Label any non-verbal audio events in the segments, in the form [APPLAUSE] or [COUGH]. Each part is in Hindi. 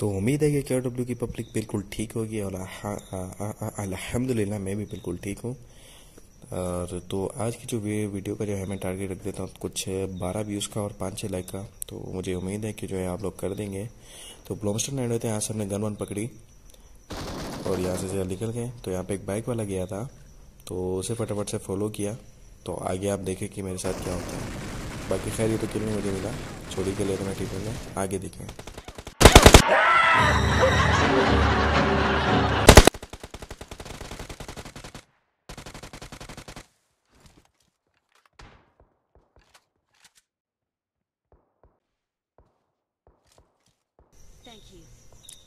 तो उम्मीद है कि के डब्ल्यू की पब्लिक बिल्कुल ठीक होगी और अल्हम्दुलिल्लाह मैं भी बिल्कुल ठीक हूँ। और तो आज की जो वीडियो का जो है, मैं टारगेट रख देता हूँ कुछ बारह व्यूज़ का और पाँच छः लाइक का। तो मुझे उम्मीद है कि जो है, आप लोग कर देंगे। तो ब्लोमस्टर नाइड होते हैं, यहाँ से हमने गन वन पकड़ी। और यहाँ से जरा निकल गए। तो यहाँ पे एक बाइक वाला गया था। तो उसे फटाफट से फॉलो किया। तो आगे आप देखें कि मेरे साथ क्या होता है। बाकी खैर, ये तो किल मुझे मिला। छोड़ी के लिए तो मैं ठीक हूँ। आगे देखें।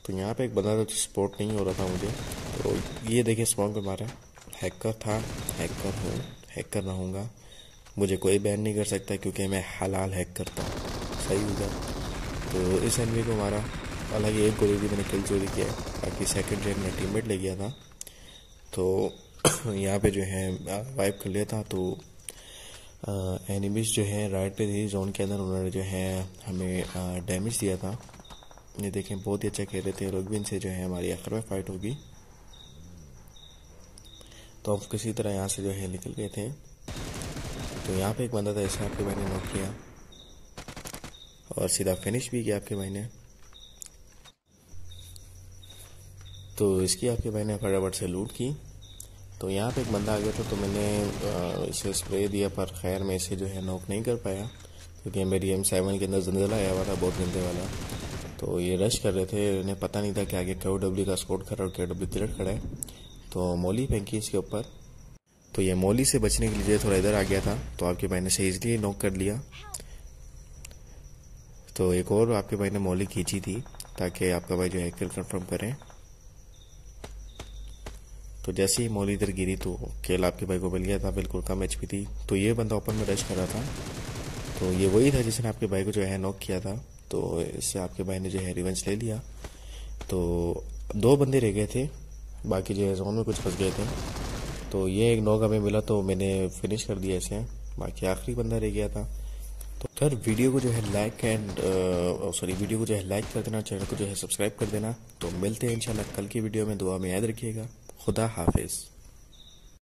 तो यहाँ पे एक बंदा था सपोर्ट नहीं हो रहा था मुझे। तो ये देखिए स्मॉक पे मारा हैकर था हैकर हूँ हैकर रहूँगा मुझे कोई बैन नहीं कर सकता क्योंकि मैं हलाल हैक करता हूँ सही होगा तो इस एनवी को मारा। हालाँकि एक गोली भी मैंने किल चोरी किया बाकी सेकंड रेड में टीममेट ले गया था। तो [CLEARS THROAT] यहाँ पे जो है वाइप कर लिया था। तो एनिमीज जो है राइट पे थी जोन के अंदर उन्होंने जो है हमें डैमेज दिया था। ये देखें, बहुत ही अच्छा खेल रहे थे। लोग भी इनसे जो है हमारी आखिर में फाइट होगी। तो हम किसी तरह यहाँ से जो है निकल गए थे। तो यहाँ पे एक बंदा था इसे आपके भाई ने नॉक किया। और सीधा फिनिश भी किया आपके भाई ने। तो इसकी आपके भाई ने फटाफट से लूट की। तो यहाँ पे एक बंदा आ गया था तो मैंने इसे स्प्रे दिया, पर खैर मैं इसे जो है नॉक नहीं कर पाया, क्योंकि मेरी एम सेवन के अंदर जंजला आया हुआ था, बहुत गंदे वाला। तो ये रश कर रहे थे, उन्हें पता नहीं था कि आगे क्यू डब्ल्यू का स्कोर खड़ा और क्यू डब्ल्यू क्लियर खड़ा है। तो मोली फेंकी इसके ऊपर। तो ये मोली से बचने के लिए थोड़ा इधर आ गया था तो आपके भाई ने से इजली नॉक कर लिया। तो एक और आपके भाई ने मोली खींची थी, ताकि आपका भाई जो है किल कंफर्म करें। तो जैसे ही मोली इधर गिरी तो केल आपके भाई को मिल गया था, बिल्कुल कम एचपी थी। तो ये बंदा ओपन में रश कर रहा था। तो ये वही था जिसने आपके भाई को जो है नॉक किया था। तो इससे आपके भाई ने जो है रिवेंज ले लिया। तो दो बंदे रह गए थे, बाकी जो है जोन में कुछ फंस गए थे। तो ये एक नॉक हमें मिला तो मैंने फिनिश कर दिया इसे। बाकी आखिरी बंदा रह गया था। तो सर वीडियो को जो है लाइक एंड सॉरी वीडियो को जो है लाइक कर देना चैनल को जो है सब्सक्राइब कर देना। तो मिलते हैं इंशाल्लाह कल की वीडियो में, दुआ में याद रखिएगा। खुदा हाफिज़